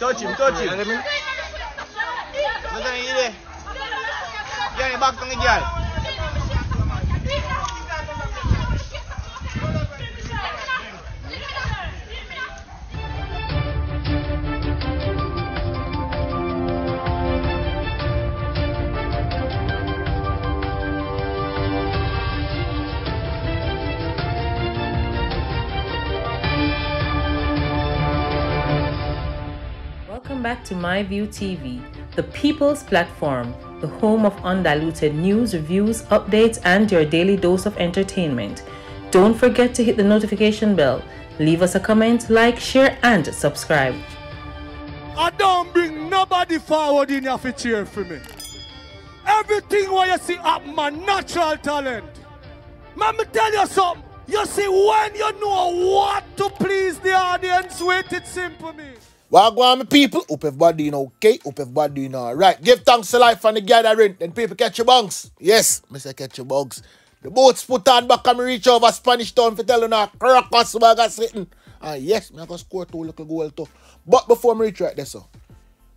Touch him, touch him. Listen, you there. Get him back Welcome back to MyView TV, the people's platform, the home of undiluted news, reviews, updates, and your daily dose of entertainment. Don't forget to hit the notification bell, leave us a comment, like, share, and subscribe. I don't bring nobody forward in here for for me. Everything what you see up my natural talent. Man, me tell you something. You see, when you know what to please the audience with, it's simple. Wagwan, my people. Hope everybody doing okay. Hope everybody doing alright. Give thanks to life and the gathering. Then people catch your bugs. Yes, say catch your bugs. The boats put on back and me reach over Spanish town for telling her crack us bag of sitting. And yes, me I go score two little goal too. But before me reach right there, so,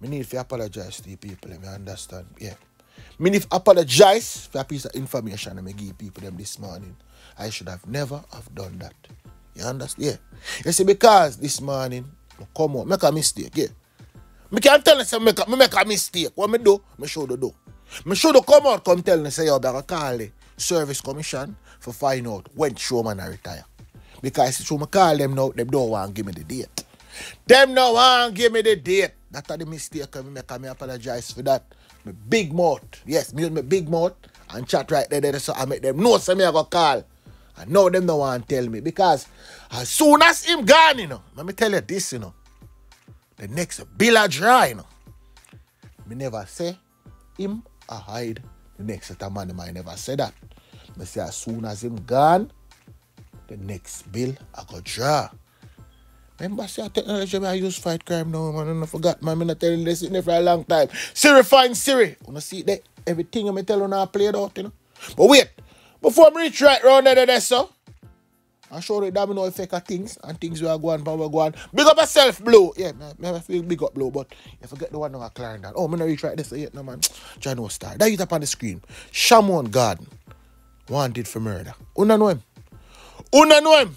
me need to apologize to the people. Me understand. Yeah. Me need to apologize for a piece of information I me give people them this morning. I should have never have done that. You understand? Yeah. You see, because this morning, I come out, make a mistake, yeah. Me can tell you say make a, me make a mistake. What me do? Me should do. Me should come out come tell me say yo better call the service commission for find out when showman I retire. Because if me call them now, them don't want give me the date. Them no want give me the date. That's the mistake I make me apologize for that. Me big mouth. Yes, me use my big mouth and chat right there, there so I make them know say me I go call. And now them no want tell me because as soon as him gone, you know, let me tell you this, you know, the next bill a dry, you know. Me never say him a hide the next set of money. I never say that. Me say as soon as him gone, the next bill I go draw. Remember, say technology I use fight crime now, man. I forgot, man. I'm not telling this in there for a long time. Siri find Siri. Wanna see that? Everything I'm telling you, I played out, you know. But wait, before I reach right round there, there, so. I show the domino effect of things and things we are going, but we're going. Big up yourself, Blue. Yeah, man, I feel big up, Blue, but you forget the one now, Clarendon. Oh, I'm not reach right this yet, no, man. Jano Star. That is up on the screen. Shamon Garden. Wanted for murder. Una know him. Una know him.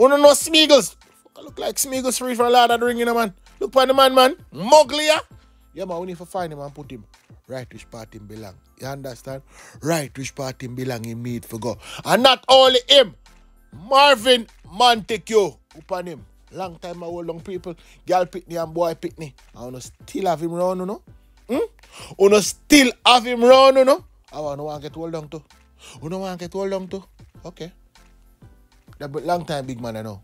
Una know Smeagles. Look like Smeagles free from Lord of the Ring, you know, man. Look for the man, man. Muglia. Yeah, man, we need to find him and put him right which part him belong. You understand? Right which part him belong, him need for go. And not only him, Marvin Montague upon him. Long time I long people, girl pick and boy me. I wanna still have him round, you know? Hmm? Wanna still have him round, you know? I wanna want get hold on to. Know want get hold on to? Okay. That long time big man I know.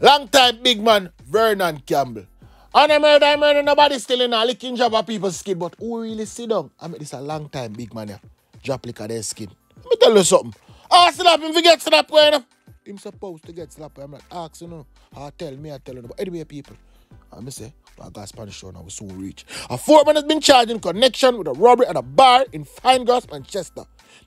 Long time big man Vernon Campbell. And I murder, I murder, nobody still in a licking job of people's skin. But who really sit down? I mean, this a long time big man here. Drop lick of their skin. Let me tell you something. I slap him, forget slap where you know. Him supposed to get slapped. I'm not asking you. know. I tell me, I tell you. But anyway, people, I'm say, I got Spanish show now, we soon reach. A foreman has been charged in connection with a robbery at a bar in Fine Finegrass, Manchester.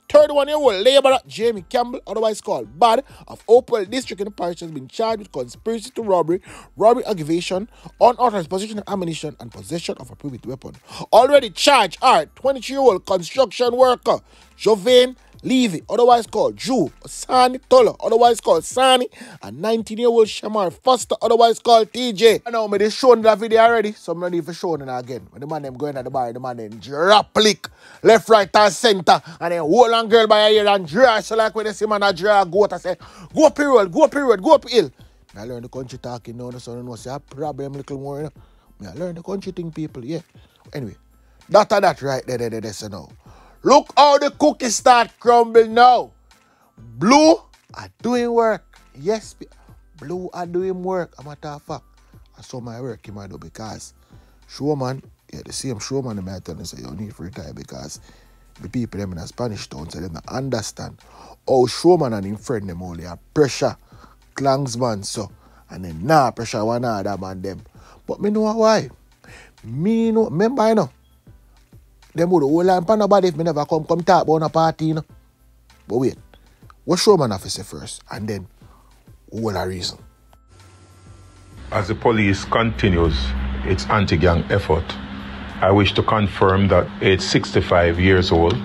31 year old laborer Jamie Campbell, otherwise called Bad, of Opal District in the parish, has been charged with conspiracy to robbery, robbery aggravation, unauthorized possession of ammunition, and possession of a private weapon. Already charged are 23 year old construction worker Jovain Levy, otherwise called Drew Sani Tola, otherwise called Sani, and 19 year old Shamar Foster, otherwise called TJ. I know me they shown that video already, so I'm not even showing it again. When the man them going at the bar, the man then drop lick left, right, and center, and then hold on girl by her ear and draw. So like when they see man a draw goat, I say, go up road, go up road, go up hill. I learn the country talking now, so I know say a problem little more. You know? I learn the country thing, people, yeah. Anyway, that that right there, there, there, there, so now. Look how the cookies start crumbling now. Blue are doing work. Yes, Blue are doing work. A matter of I saw my work my do because Showman, yeah, the same Showman the tell me say you need free time because the people them in a Spanish town say them understand how Showman and him friend them only have pressure Clansman so and then nah pressure one other man them. But me know why. Me know remember you know them would hold on for nobody if me never come come talk about a party, you know. But wait, what showman say first, and then what a reason. as the police continues its anti gang effort, I wish to confirm that age 65 years old,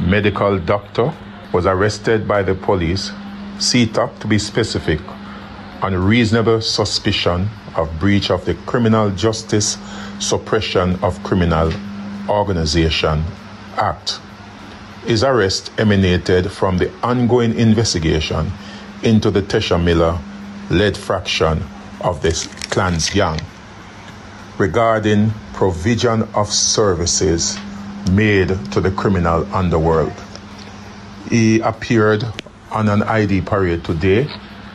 medical doctor, was arrested by the police, CTOC to be specific, on reasonable suspicion of breach of the Criminal Justice Suppression of Criminal Organization Act. His arrest emanated from the ongoing investigation into the Tesha Miller led fraction of this Clans Gang regarding provision of services made to the criminal underworld. He appeared on an ID parade today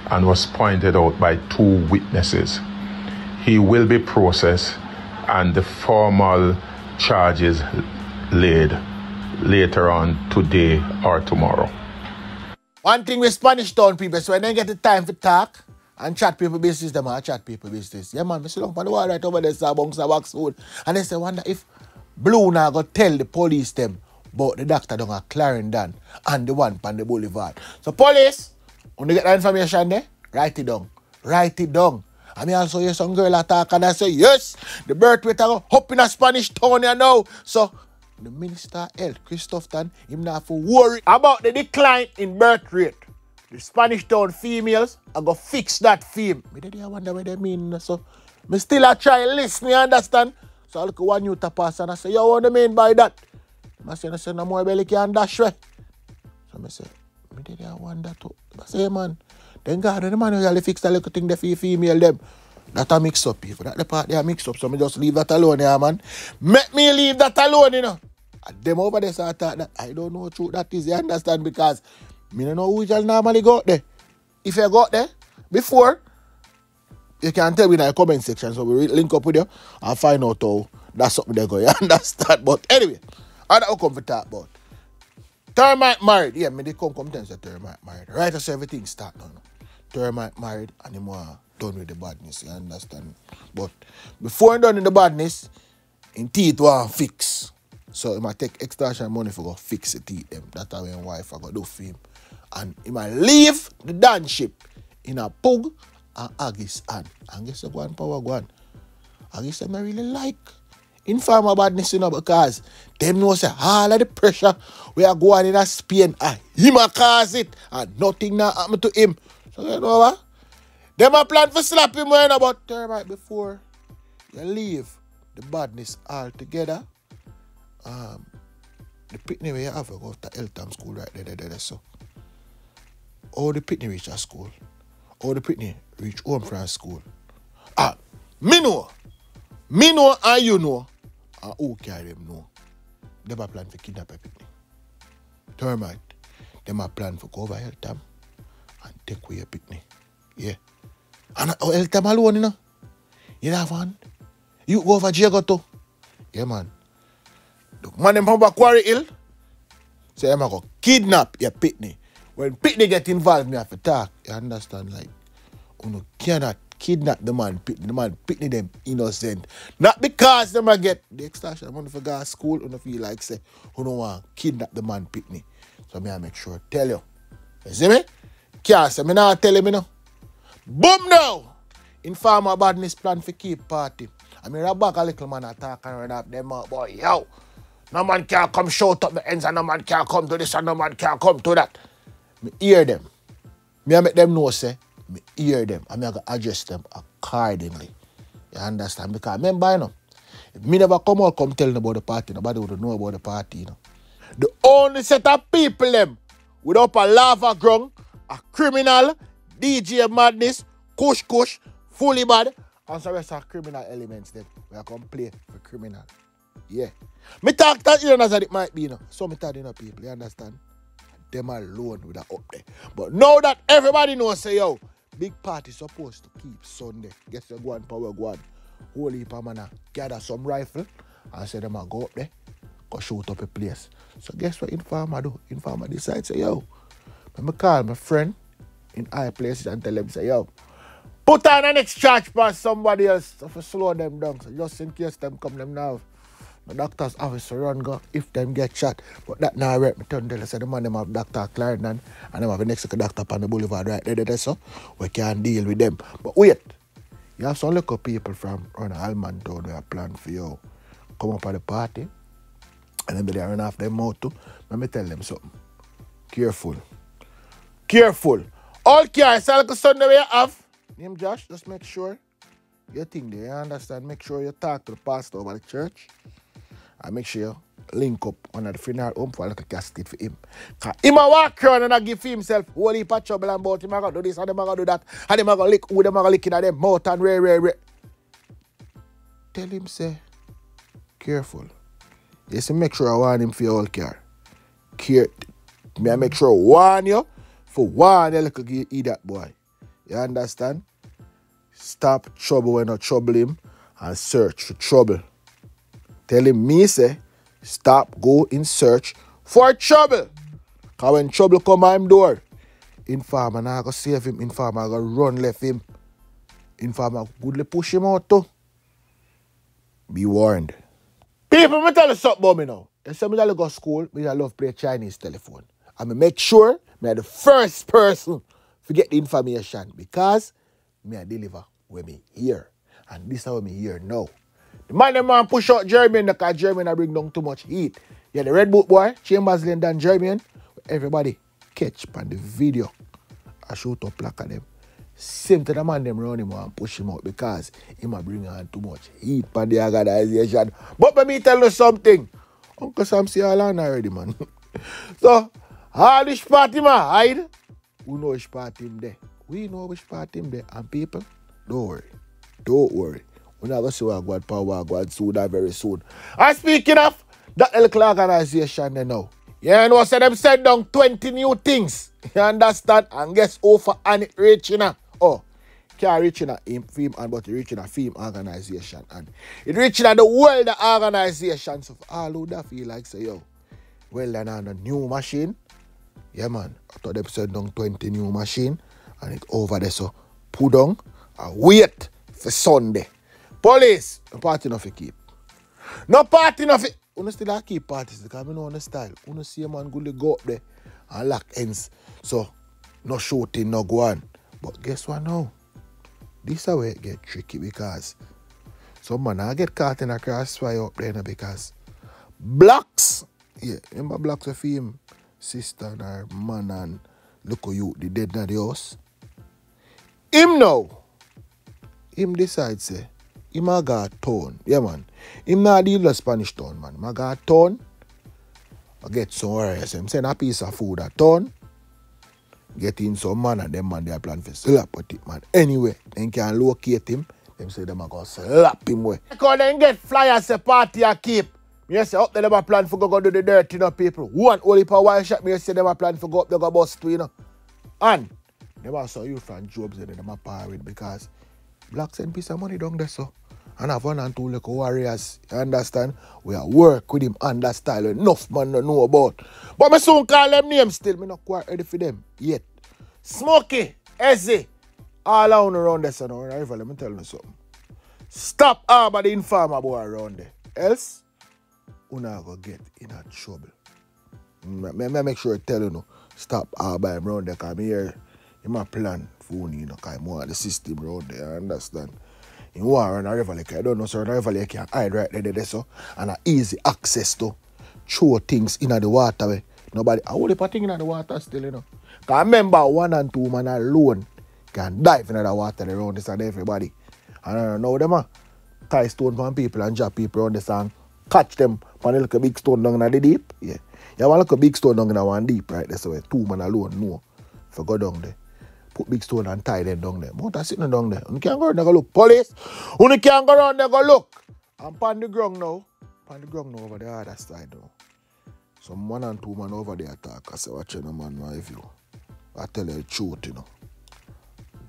and was pointed out by two witnesses. He will be processed and the formal charges laid later on today or tomorrow. One thing with Spanish Town people, so when they get the time for talk and chat people business, them are chat people business. Yeah, man, I sit down the wall right over there, say, bunks of wax food. And they say, wonder if Blue now go tell the police them about the doctor down at Clarendon and the one on the boulevard. So police, when you get that information there, write it down. Write it down. I mean also hear some girl attack and I say, yes, the birth rate are up in a Spanish town you know. So the Minister of Health, Christoph him not for worry about the decline in birth rate. The Spanish town females are going to fix that theme. Me did I wonder what they mean. So, me still a try listen, you understand? So I look at one you pass and I say, yo, what do you mean by that? I say, I say, no more belly can dash. So I say, me I wonder too. I say, man, then God, the man really fix that little thing the female them. That a mix up, people. That the part they are mix up. So me just leave that alone, yeah, man. Make me leave that alone, you know. Ah, and them over there start that I don't know true that is, you understand? Because me don't know who shall normally go there. If you got there before, you can tell me in the comment section. So we link up with you and find out how that's something they go. You understand? But anyway, I don't come for talk about. Termite married. Yeah, me they come come tell termite married. Right so everything start now. Termite married and him uh, done with the badness, you understand? But before he done with the badness, in teeth want fix. So he might take extortion money for go fix the teeth them. That's how his wife I go do for him. And he might leave the dance ship in a pug and Agis and and guess one power go on. Agis I really like inform badness, you know, because them know say all of the pressure we are going in a Spain and him a cause it and nothing now happen to him. So you know what? Them a plan for slap him when about termite before you leave the badness altogether. Um the picnic where you have go to Eltham school right there, there, there, there so. All the picnic reach a school. All the picnic reach home from school. Ah, me know. Me know and you know. And who carry them know. Them a plan for kidnap a picnic. Termite. Them a plan for go over Eltham and take away a picnic. Yeah. And oh, Eltham alone, you know. You know one. You go over Jago too. Yeah, man. The man them from Quarry Hill. Say, I'm going to kidnap your picnic. When picnic get involved, me have to talk. You understand? Like, you cannot kidnap the man, pitney. the man picnic them innocent. Not because them a get the extortion money to school, you feel like say, you don't want kidnap the man picnic. So me I make sure tell you. You see me? Can't say me not tell him, you know. Boom now! Informer badness plan for keep party. I mean, I back a little man attack and run up them up, boy, yo. No man can come shout up the ends and no man can come to this and no man can come to that. Me hear them. Me I make them know say, me hear them I go address them accordingly. You understand? Because remember, you know, if me never come out come telling about the party, nobody would know about the party, you know. The only set of people them without a lava ground, a criminal, DJ madness, kush kush, fully bad, and some rest of criminal elements them. We are come play for criminal. Yeah. Me talk that you know as it might be, you know. So me talk you know people, you understand? Them alone with that up there. But now that everybody knows say yo, big party supposed to keep Sunday. Guess you go power go on. Holy heap of gather some rifle and say them a go up there, go shoot up a place. So guess what informer do? Informer decide say yo, let me call my friend in high places and tell them say yo, put on an next charge pass somebody else to slow them down. So just in case them come them now. The doctor's office to run go if them get shot. But that now right me turn tell say the man them have Dr. Clarendon and them have the next doctor on the boulevard right there, there, so we can deal with them. But wait, You have some local people from around Allman town who are plan for you. Come up at the party. And then they run off their mouth too. Let me tell them something. Careful. Careful. All cars, all the Sunday we have. Name Josh, just make sure you think there, you understand? Make sure you talk to the pastor over the church. And make sure you link up on the funeral home for a little casket for him. Cause him a walk around and a give himself whole heap of trouble and about him a do this and them a do that. And them a go lick who them a go lick in them mouth and rare, rare, rare. Tell him say, careful. See, make sure I warn him for your whole car. Care, me I make sure I warn you for warn you little gi- that boy. You understand? Stop trouble when I trouble him and search for trouble. Tell him me say, stop, go in search for trouble. Cause when trouble come him door, informer now go save him, informer go run left him. Informer goodly push him out too. Be warned. People, me tell you something about me now. You say me that go school, me that love play Chinese telephone. I me make sure are the first person to get the information because me I deliver when me hear. And this is how me hear now. The man them man push out German because German I bring down too much heat. Yeah, the Red Boot boy, Chambers Lane done German. Everybody catch on the video. I shoot up like them. Same to the man them run him and push him out because he might bring on too much heat for the organization. But let me tell you something. Uncle Sam see all on already, man. so, all party man hide. We know him there. We know him there. And people, don't worry. Don't worry. We're going to see what God power God soon that very soon. And speaking of that little organization they know. Yeah, you know, so them send down 20 new things. You understand? And guess over and it reaching a oh can't reach in a him and but reaching a film organization and it reaching the world organization. So for all who that feel like say yo, well then on a new machine. Yeah man, after them send down 20 new machine and it over there so put on and wait for Sunday. Police, the party not for keep. No party no fit. Uno still a keep parties because I know the style. Uno see a man go go up there and lock ends. So no shooting, no go on. But guess what now? This is where it get tricky because some man I get caught in a crossfire up there because blocks. Yeah, remember blocks of him, sister and her man and look at you, the dead in the house. Him now. Him decide say, him a got. Yeah man. Him not deal with Spanish town man. Him a got. I get some rice. Him send a piece of food at town. Get in some man and them man they plan for slap at it man. Anyway, then can locate him. Them say them a go slap him way. Because then get flyers a party a keep. Me say up there them a plan for go, go do the dirty you know people. One only for one shot me say them a plan for go up there go bust you know. And never saw you from jobs and them a with because black send piece of money down there so. And have one and two little warriors, you understand? We are work with him understand enough man don't know about. But me soon call them names still, me not quite ready for them yet. Smokey, Ezzy, all around around there, so now, let me tell you something. Stop ah, arbor the informer boy around there. Else, not go get in a trouble. Me, me, make sure I tell you no. Stop arbor him around there, because here, him a plan for you, know, because want the system around there, I understand? in war and a river like I don't know, so a river like can hide right there, there, so and a easy access to throw things in the water. Nobody, I only put thing in the water still, you know. Cause remember, one and two man alone can dive in the water around this and everybody. And I don't know them, uh, tie stone from people and drop people on the sand, catch them on a big stone down in the deep. Yeah. You want like a big stone down in one deep, right? That's why two man alone, no. If I go down there put big stone and tie them down there. Motor sitting down there. You can't go around there go look. Police, you can't go around there go look. I'm on the ground now. On the ground now over the other side now. Some one and two man over there talk. I say, watch your man, my view. I tell you the truth, you know.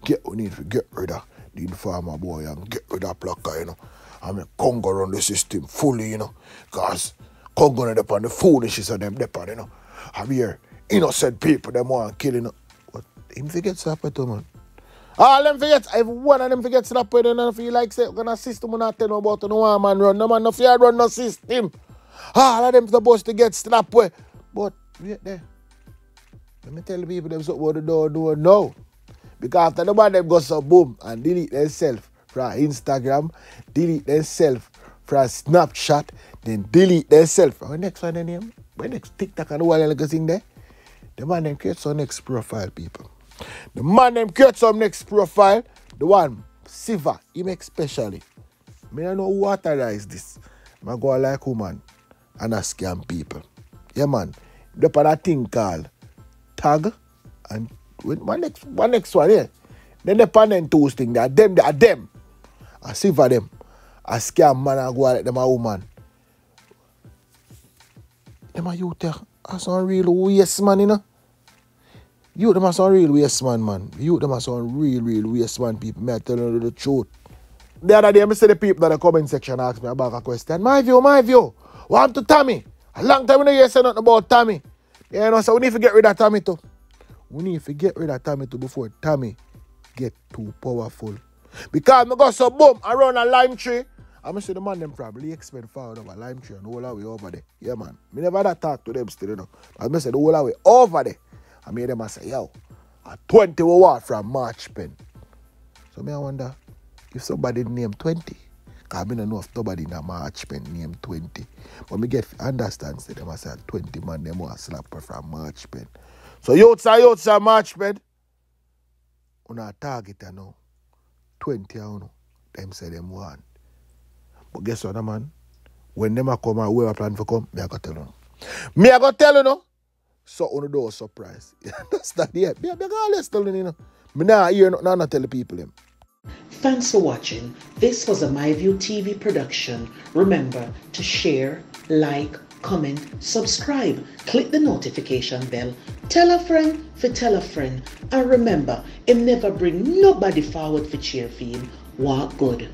Get, we need to get rid of the informer boy and get rid of plucker, you know. I mean, Congo run the system fully, you know. Because Congo are on the foolishness of them, depend, you know. I'm here, innocent people, them want to kill, you know. But him forget slap it, man. All them forget, if one of them forget slap it, and feel like say, gonna system not tell no about no one man run, no man no fear run no system. All of them supposed to get slapped with. But wait there. Let me tell the people them something what they don't do now. Because after the man them go so boom and delete themselves from Instagram, delete themselves from Snapchat, then delete themselves. What next one the name? What next TikTok and all the thing there? The man then create some next profile, people. The man them create some next profile. The one, Siva, he make specially. Me don't know who authorized this. I go like woman and I scam people. Yeah, man. The that thing called tag and with one next one next one, yeah. Then the pan and toast thing, they are them, they are them. I see for them. I scam man and go like them a woman. Them a youth there are some real oh, waste man, you know. You them are some real waste man, man. You them are some real, real waste man people. Me I tell you the truth. The other day, I see the people in the comment section ask me about a question. My view, my view. What to Tommy? A long time we don't hear say nothing about Tommy. You know, so we need to get rid of Tommy too. We need to get rid of Tommy too before Tommy get too powerful. Because I got some boom around a lime tree. I'm say the man them probably expect forward of a lime tree and all the way over there. Yeah, man. Me never that talk to them still, you know. But I say the whole way over there. I made them I say, yo, a 20 watt from March pen. So me I wonder if somebody name 20. Cause I don't know if somebody in a March pen name 20. But me get understand say them I say 20 man them want slap her from March pen. So youths are youths are March pen. On Una target I know. 20 I know. Them say them want. But guess what, man? When them a come and whoever plan for come, me I go tell you. Me I go tell you no. So on the door surprise. That's not yet. Me I go always tell you, you know. Me nah hear nothing, nah tell the people them. Thanks for watching. This was a MyView TV production. Remember to share, like, comment, subscribe, click the notification bell, tell a friend for tell a friend, and remember, it never bring nobody forward for cheer for him. Walk good.